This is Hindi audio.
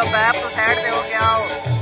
हो बैप तो साइड पे हो गया हो